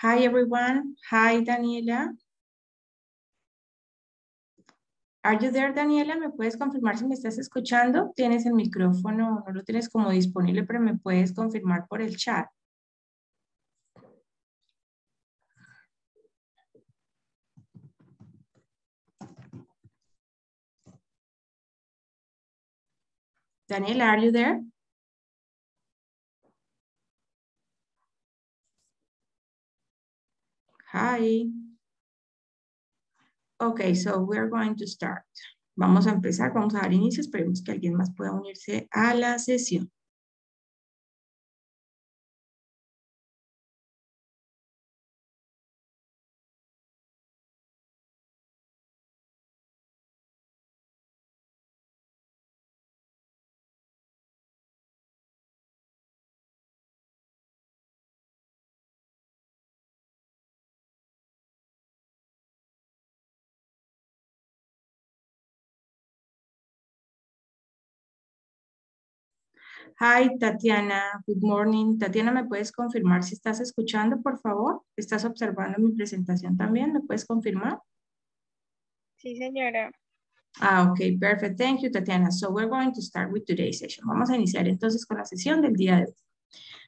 Hi, everyone. Hi, Daniela. Are you there, Daniela? ¿Me puedes confirmar si me estás escuchando? Tienes el micrófono, no lo tienes como disponible, pero me puedes confirmar por el chat. Daniela, are you there? Hi. Okay, so we're going to start. Vamos a empezar, vamos a dar inicio. Esperemos que alguien más pueda unirse a la sesión. Hi, Tatiana. Good morning. Tatiana, ¿me puedes confirmar si estás escuchando, por favor? ¿Estás observando mi presentación también? ¿Me puedes confirmar? Sí, señora. Ah, ok, perfect. Thank you, Tatiana. So we're going to start with today's session. Vamos a iniciar entonces con la sesión del día de hoy.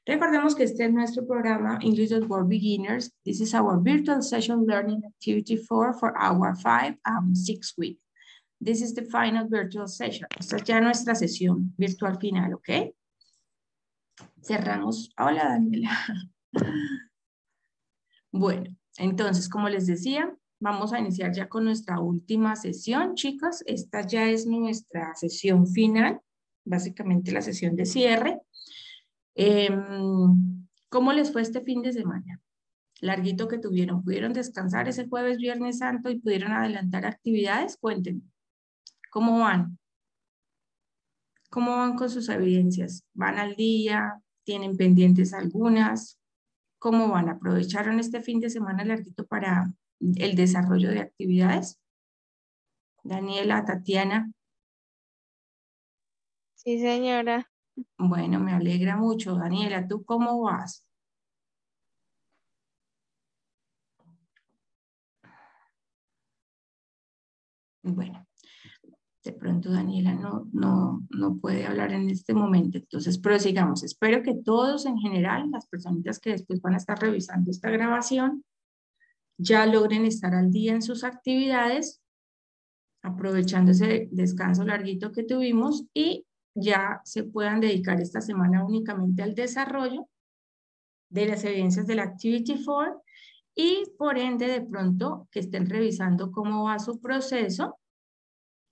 Recordemos que este es nuestro programa English for Beginners. This is our virtual session learning activity for, for our five and six week. This is the final virtual session. Esta es ya nuestra sesión virtual final, ¿ok? Cerramos. Hola, Daniela. Bueno, entonces, como les decía, vamos a iniciar ya con nuestra última sesión, chicas. Esta ya es nuestra sesión final, básicamente la sesión de cierre. Em, ¿Cómo les fue este fin de semana? Larguito que tuvieron. ¿Pudieron descansar ese jueves, viernes santo y pudieron adelantar actividades? Cuéntenme. ¿Cómo van? ¿Cómo van con sus evidencias? ¿Van al día? ¿Tienen pendientes algunas? ¿Cómo van? ¿Aprovecharon este fin de semana larguito para el desarrollo de actividades? Daniela, Tatiana. Sí, señora. Bueno, me alegra mucho. Daniela, ¿tú cómo vas? Bueno, de pronto Daniela no, no, no puede hablar en este momento. Entonces, prosigamos. Espero que todos en general, las personitas que después van a estar revisando esta grabación, ya logren estar al día en sus actividades, aprovechando ese descanso larguito que tuvimos y ya se puedan dedicar esta semana únicamente al desarrollo de las evidencias de la Activity 4 y por ende de pronto que estén revisando cómo va su proceso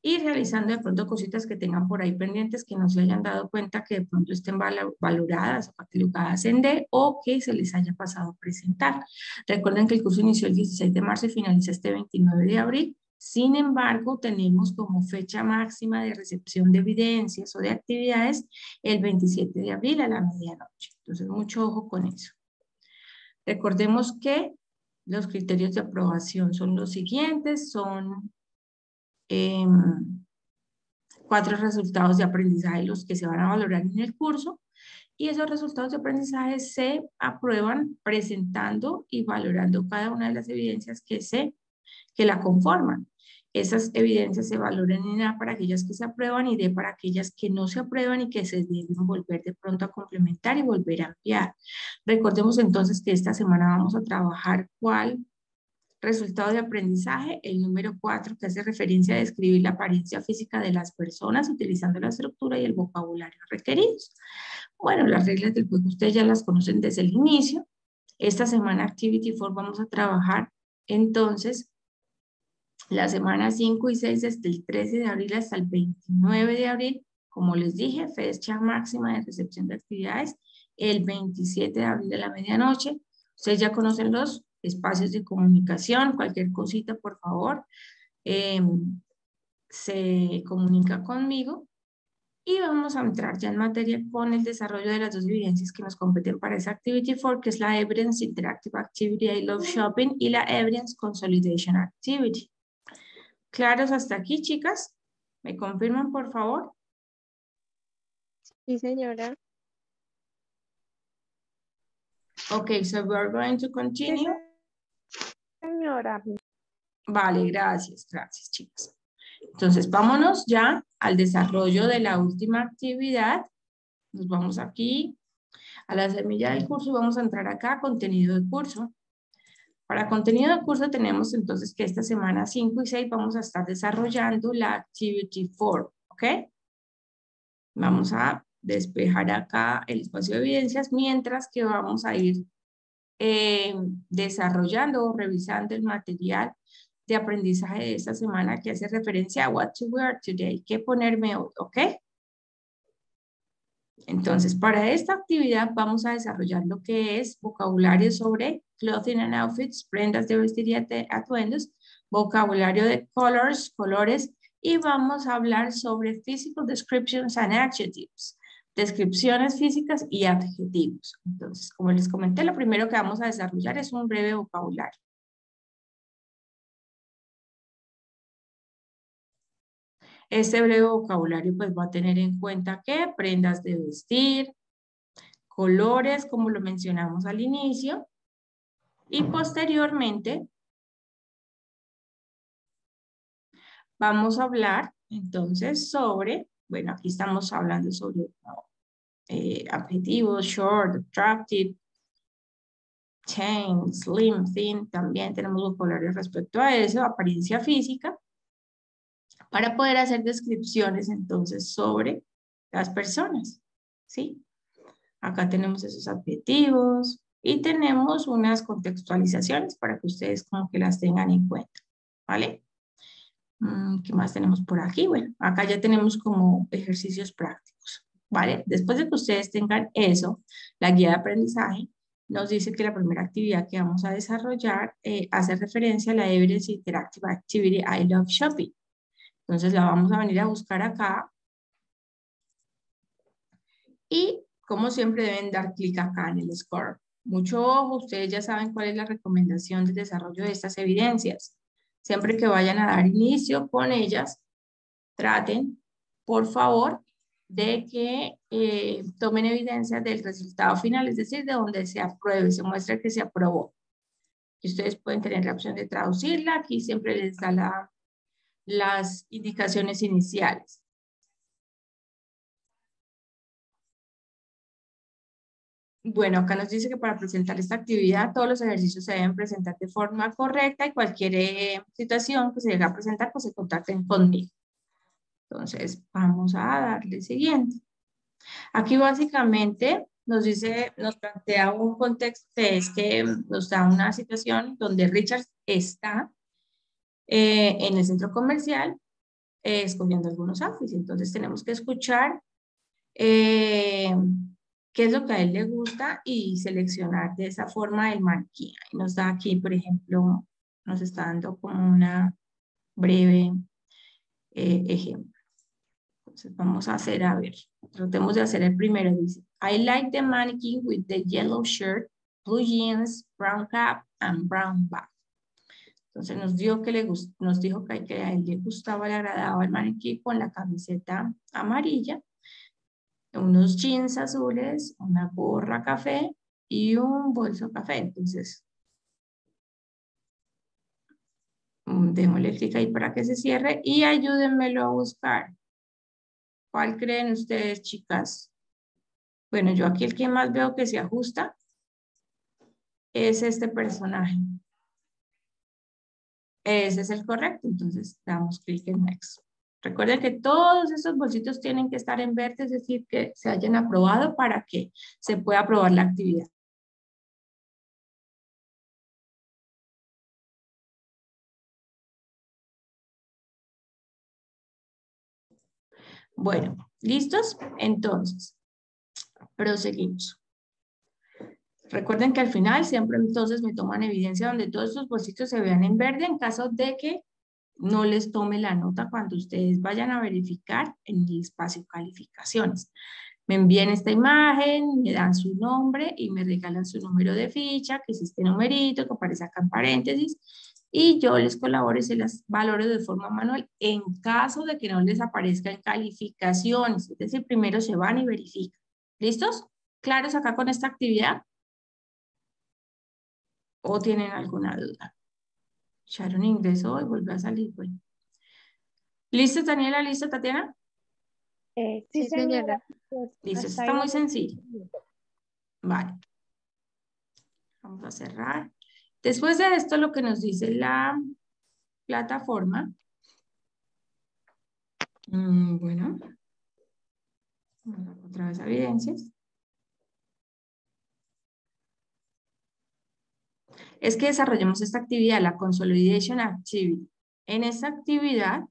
y realizando de pronto cositas que tengan por ahí pendientes que no se hayan dado cuenta que de pronto estén valoradas o catalogadas en D o que se les haya pasado a presentar. Recuerden que el curso inició el 16 de marzo y finaliza este 29 de abril. Sin embargo, tenemos como fecha máxima de recepción de evidencias o de actividades el 27 de abril a la medianoche. Entonces, mucho ojo con eso. Recordemos que los criterios de aprobación son los siguientes, son Em, cuatro resultados de aprendizaje los que se van a valorar en el curso y esos resultados de aprendizaje se aprueban presentando y valorando cada una de las evidencias que, se, que la conforman. Esas evidencias se valoran en A para aquellas que se aprueban y D para aquellas que no se aprueban y que se deben volver de pronto a complementar y volver a enviar. Recordemos entonces que esta semana vamos a trabajar cuál Resultado de aprendizaje, el número 4, que hace referencia a describir la apariencia física de las personas utilizando la estructura y el vocabulario requeridos. Bueno, las reglas del juego ustedes ya las conocen desde el inicio. Esta semana Activity 4 vamos a trabajar entonces la semana 5 y 6 desde el 13 de abril hasta el 29 de abril. Como les dije, fecha máxima de recepción de actividades el 27 de abril de la medianoche. Ustedes ya conocen los espacios de comunicación, cualquier cosita, por favor, em, se comunica conmigo y vamos a entrar ya en materia con el desarrollo de las dos evidencias que nos competen para esa Activity 4, que es la Evidence Interactive Activity I Love Shopping y la Evidence Consolidation Activity. ¿Claros hasta aquí, chicas? ¿Me confirman, por favor? Sí, señora. Okay, so we're going to continue. Señora. Vale, gracias, gracias chicos. Entonces, vámonos ya al desarrollo de la última actividad. Nos vamos aquí a la semilla del curso y vamos a entrar acá, contenido del curso. Para contenido del curso tenemos entonces que esta semana 5 y 6 vamos a estar desarrollando la Activity 4, ¿ok? Vamos a despejar acá el espacio de evidencias mientras que vamos a ir eh, desarrollando o revisando el material de aprendizaje de esta semana que hace referencia a what to wear today, qué ponerme hoy, ¿ok? Entonces, para esta actividad vamos a desarrollar lo que es vocabulario sobre clothing and outfits, prendas de vestir y atuendos, vocabulario de colors, colores, y vamos a hablar sobre physical descriptions and adjectives, descripciones físicas y adjetivos. Entonces, como les comenté, lo primero que vamos a desarrollar es un breve vocabulario. Este breve vocabulario pues va a tener en cuenta que prendas de vestir, colores, como lo mencionamos al inicio, y posteriormente vamos a hablar entonces sobre, bueno, aquí estamos hablando sobre eh, adjetivos, short, attractive, chain, slim, thin, también tenemos vocabulario respecto a eso, apariencia física, para poder hacer descripciones entonces sobre las personas, ¿sí? Acá tenemos esos adjetivos y tenemos unas contextualizaciones para que ustedes como que las tengan en cuenta, ¿vale? Mm, ¿Qué más tenemos por aquí? Bueno, acá ya tenemos como ejercicios prácticos, ¿vale? Después de que ustedes tengan eso, la guía de aprendizaje nos dice que la primera actividad que vamos a desarrollar eh, hace referencia a la Evidence Interactive Activity I Love Shopping. Entonces la vamos a venir a buscar acá. Y como siempre deben dar clic acá en el score. Mucho ojo, ustedes ya saben cuál es la recomendación de desarrollo de estas evidencias. Siempre que vayan a dar inicio con ellas, traten, por favor, de que eh, tomen evidencia del resultado final, es decir, de donde se apruebe, se muestra que se aprobó. Y ustedes pueden tener la opción de traducirla, aquí siempre les da la, las indicaciones iniciales. Bueno, acá nos dice que para presentar esta actividad todos los ejercicios se deben presentar de forma correcta y cualquier eh, situación que se llegue a presentar, pues se contacten conmigo. Entonces, vamos a darle siguiente. Aquí básicamente nos dice, nos plantea un contexto es que nos da una situación donde Richard está eh, en el centro comercial eh, escogiendo algunos outfits. Entonces tenemos que escuchar eh, qué es lo que a él le gusta y seleccionar de esa forma el maniquí. Y nos da aquí, por ejemplo, nos está dando como una breve ejemplo. Vamos a hacer, a ver, tratemos de hacer el primero. Dice, I like the mannequin with the yellow shirt, blue jeans, brown cap, and brown bag. Entonces nos, dio que le nos dijo que, que a él le gustaba, le agradaba el maniquí con la camiseta amarilla, unos jeans azules, una gorra café y un bolso café. Entonces, mm, démosle clic ahí para que se cierre y ayúdenmelo a buscar. ¿Cuál creen ustedes, chicas? Bueno, yo aquí el que más veo que se ajusta es este personaje. Ese es el correcto, entonces damos clic en Next. Recuerden que todos esos bolsitos tienen que estar en verde, es decir, que se hayan aprobado para que se pueda aprobar la actividad. Bueno, ¿listos? Entonces, proseguimos. Recuerden que al final siempre entonces me toman evidencia donde todos estos bolsitos se vean en verde en caso de que no les tome la nota cuando ustedes vayan a verificar en el espacio calificaciones. Me envían esta imagen, me dan su nombre y me regalan su número de ficha, que es este numerito que aparece acá en paréntesis, y yo les colaboro y se las valoro de forma manual en caso de que no les aparezca en calificaciones. Es decir, primero se van y verifican. ¿Listos? ¿Claros acá con esta actividad? ¿O tienen alguna duda? Sharon ingresó y volvió a salir. Bueno. ¿Listo, Daniela? ¿Listo, Tatiana? Eh, sí, señora. Listo, está muy sencillo. Vale. Vamos a cerrar. Después de esto, lo que nos dice la plataforma. Mm, bueno. Otra vez evidencias. Es que desarrollemos esta actividad, la Consolidation Activity. En esta actividad,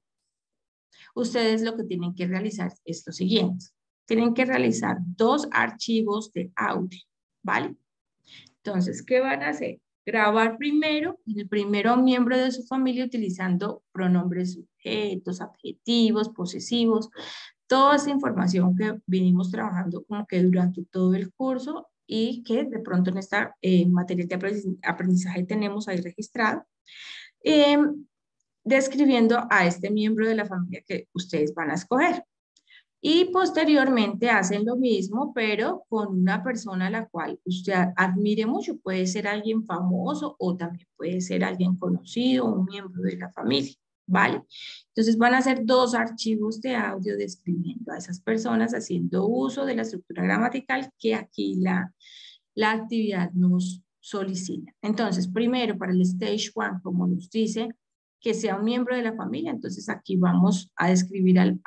ustedes lo que tienen que realizar es lo siguiente. Tienen que realizar dos archivos de audio, ¿vale? Entonces, ¿qué van a hacer? Grabar primero el primero miembro de su familia utilizando pronombres sujetos, adjetivos, posesivos, toda esa información que vinimos trabajando como que durante todo el curso y que de pronto en esta eh, materia de aprendizaje tenemos ahí registrado, em, describiendo a este miembro de la familia que ustedes van a escoger. Y posteriormente hacen lo mismo, pero con una persona a la cual usted admire mucho. Puede ser alguien famoso o también puede ser alguien conocido, un miembro de la familia. ¿vale? Entonces van a hacer dos archivos de audio describiendo a esas personas haciendo uso de la estructura gramatical que aquí la, la actividad nos solicita. Entonces, primero para el stage one, como nos dice, que sea un miembro de la familia, entonces aquí vamos a describir al,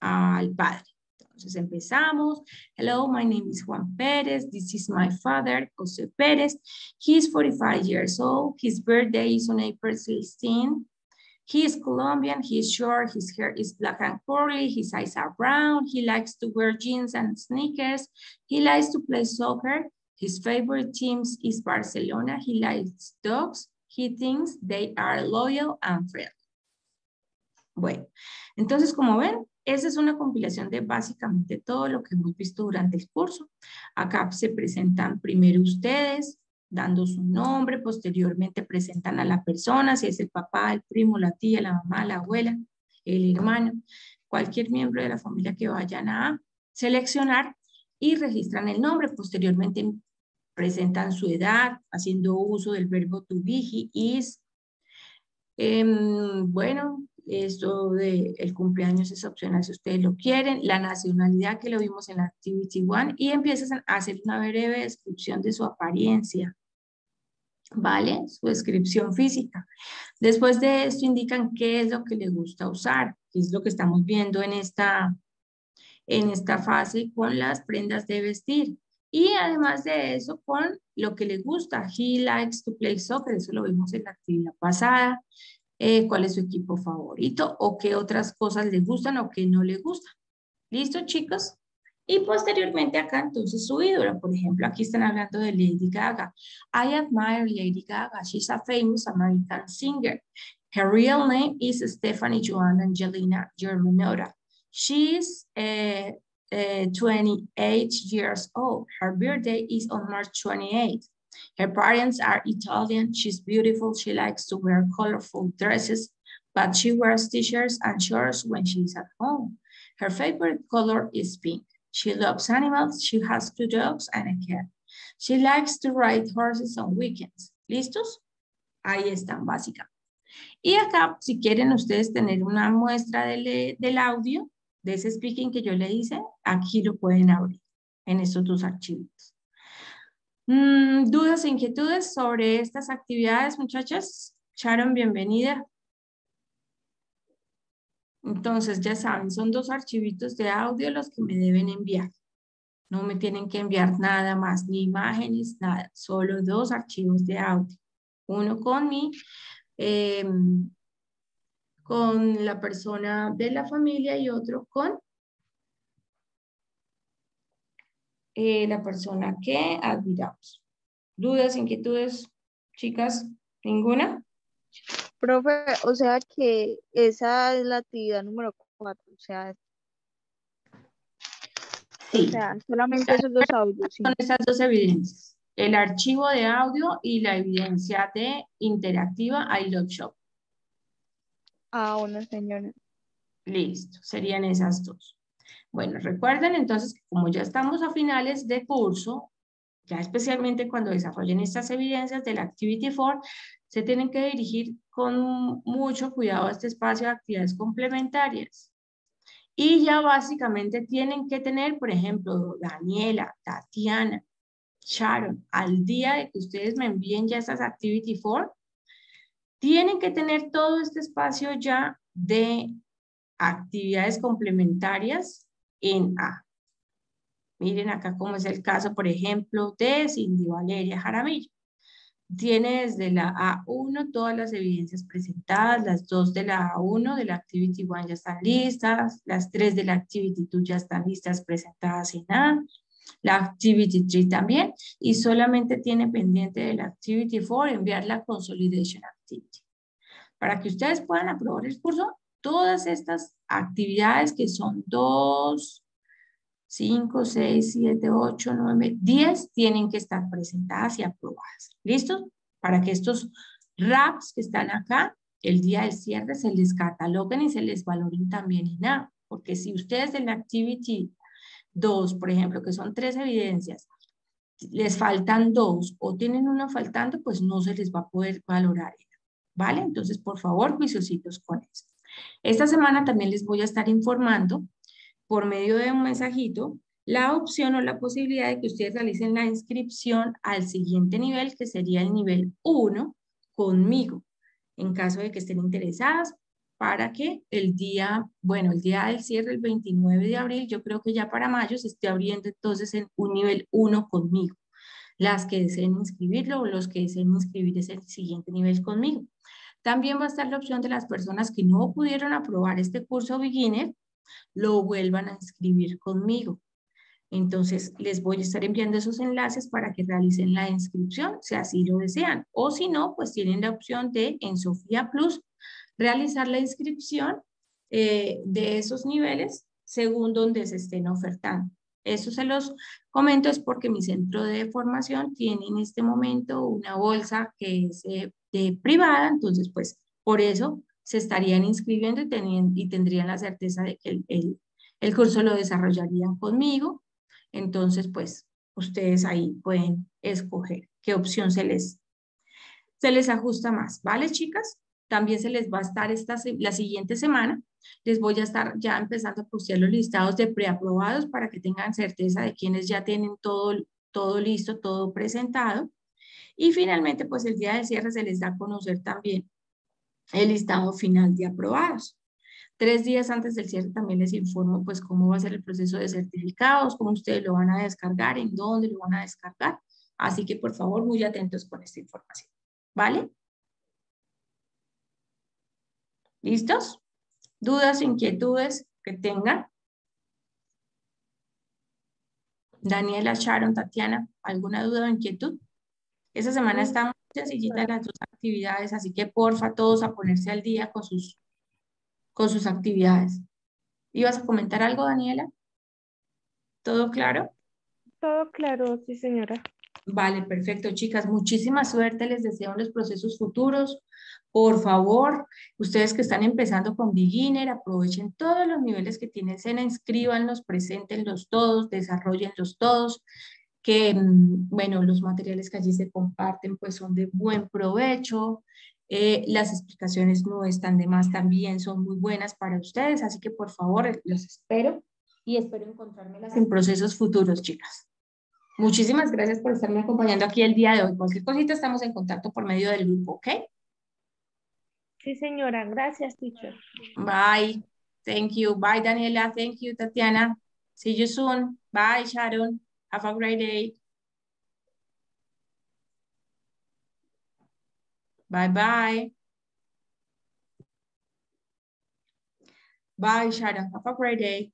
al padre. Entonces empezamos. Hello, my name is Juan Pérez. This is my father, José Pérez. He's 45 years old. His birthday is on April 16. He is Colombian, he is short, his hair is black and curly, his eyes are brown, he likes to wear jeans and sneakers, he likes to play soccer, his favorite teams is Barcelona, he likes dogs, he thinks they are loyal and friendly. Bueno, entonces como ven, esa es una compilación de básicamente todo lo que hemos visto durante el curso. Acá se presentan primero ustedes, dando su nombre, posteriormente presentan a la persona, si es el papá, el primo, la tía, la mamá, la abuela, el hermano, cualquier miembro de la familia que vayan a seleccionar y registran el nombre. Posteriormente presentan su edad, haciendo uso del verbo to be, is. Em, bueno, esto de cumpleaños es opcional si ustedes lo quieren, la nacionalidad que lo vimos en la Activity One y empiezas a hacer una breve descripción de su apariencia, ¿vale? Su descripción física. Después de esto indican qué es lo que le gusta usar, qué es lo que estamos viendo en esta, en esta fase con las prendas de vestir. Y además de eso, con lo que le gusta. He likes to play soccer, eso lo vimos en la actividad pasada. Eh, cuál es su equipo favorito o qué otras cosas le gustan o qué no le gustan. ¿Listo, chicos? Y posteriormente acá entonces su ídolo, por ejemplo, aquí están hablando de Lady Gaga. I admire Lady Gaga. She's a famous American singer. Her real name is Stephanie Joanna Angelina Germanota. She's uh, uh, 28 years old. Her birthday is on March 28. Her parents are Italian. She's beautiful. She likes to wear colorful dresses, but she wears t-shirts and shorts when she's at home. Her favorite color is pink. She loves animals. She has two dogs and a cat. She likes to ride horses on weekends. ¿Listos? Ahí están, básicamente. Y acá, si quieren ustedes tener una muestra del, del audio, de ese speaking que yo le hice, aquí lo pueden abrir en estos dos archivos. Mm, ¿Dudas e inquietudes sobre estas actividades, muchachas? Sharon, bienvenida. Entonces, ya saben, son dos archivitos de audio los que me deben enviar. No me tienen que enviar nada más, ni imágenes, nada. Solo dos archivos de audio. Uno con mi, em, con la persona de la familia y otro con eh, la persona que admiramos. ¿Dudas, inquietudes, chicas? ¿Ninguna? Profe, o sea que esa es la actividad número cuatro, o sea, sí. solamente esos dos audios. Son esas dos evidencias, el archivo de audio y la evidencia de interactiva iLogShop. Ah, bueno, señora. Listo, serían esas dos. Bueno, recuerden entonces que como ya estamos a finales de curso, Ya especialmente cuando desarrollen estas evidencias del Activity 4, se tienen que dirigir con mucho cuidado a este espacio de actividades complementarias. Y ya básicamente tienen que tener, por ejemplo, Daniela, Tatiana, Sharon, al día de que ustedes me envíen ya esas Activity 4, tienen que tener todo este espacio ya de actividades complementarias en A. Miren acá cómo es el caso, por ejemplo, de Cindy Valeria Jaramillo. Tiene desde la A1 todas las evidencias presentadas, las dos de la A1 de la Activity 1 ya están listas, las tres de la Activity 2 ya están listas presentadas en A, la Activity 3 también, y solamente tiene pendiente de la Activity 4 enviar la Consolidation Activity. Para que ustedes puedan aprobar el curso, todas estas actividades que son dos, 5, 6, 7, 8, 9, 10 tienen que estar presentadas y aprobadas. ¿Listo? Para que estos RAPs que están acá, el día del cierre se les cataloguen y se les valoren también en A. Porque si ustedes en la Activity 2, por ejemplo, que son tres evidencias, les faltan dos o tienen una faltando, pues no se les va a poder valorar. ¿Vale? Entonces, por favor, juiciositos con eso. Esta semana también les voy a estar informando por medio de un mensajito la opción o la posibilidad de que ustedes realicen la inscripción al siguiente nivel, que sería el nivel 1, conmigo, en caso de que estén interesadas, para que el día, bueno, el día del cierre, el 29 de abril, yo creo que ya para mayo se esté abriendo entonces en un nivel 1 conmigo. Las que deseen inscribirlo o los que deseen inscribir ese siguiente nivel conmigo. También va a estar la opción de las personas que no pudieron aprobar este curso beginner, lo vuelvan a inscribir conmigo. Entonces, les voy a estar enviando esos enlaces para que realicen la inscripción, si así lo desean. O si no, pues tienen la opción de en Sofía Plus realizar la inscripción eh, de esos niveles según donde se estén ofertando. Eso se los comento es porque mi centro de formación tiene en este momento una bolsa que es eh, de privada, entonces pues por eso se estarían inscribiendo y, y tendrían la certeza de que el, el, curso lo desarrollarían conmigo. Entonces, pues, ustedes ahí pueden escoger qué opción se les, se les ajusta más. ¿Vale, chicas? También se les va a estar esta, la siguiente semana. Les voy a estar ya empezando a postear los listados de preaprobados para que tengan certeza de quienes ya tienen todo, todo listo, todo presentado. Y finalmente, pues el día del cierre se les da a conocer también el listado final de aprobados. Tres días antes del cierre también les informo pues cómo va a ser el proceso de certificados, cómo ustedes lo van a descargar, en dónde lo van a descargar. Así que por favor muy atentos con esta información. ¿Vale? ¿Listos? ¿Dudas, inquietudes que tengan? Daniela, Sharon, Tatiana, ¿alguna duda o inquietud? Esa semana estamos sencillita las dos actividades, así que porfa todos a ponerse al día con sus, con sus actividades. ¿Ibas a comentar algo, Daniela? ¿Todo claro? Todo claro, sí, señora. Vale, perfecto, chicas. Muchísima suerte. Les deseo en los procesos futuros. Por favor, ustedes que están empezando con beginner, aprovechen todos los niveles que tienen SENA, inscríbanlos, preséntenlos todos, desarrollenlos todos que, mm, bueno, los materiales que allí se comparten pues son de buen provecho, eh, las explicaciones no están de más, también son muy buenas para ustedes, así que por favor los espero y espero encontrármelas en procesos futuros, chicas. Muchísimas gracias por estarme acompañando aquí el día de hoy. Cualquier cosita estamos en contacto por medio del grupo, ¿ok? Sí, señora. Gracias, teacher. Bye. Thank you. Bye, Daniela. Thank you, Tatiana. See you soon. Bye, Sharon. Have a great day. Bye-bye. Bye, Sharon. Have a great day.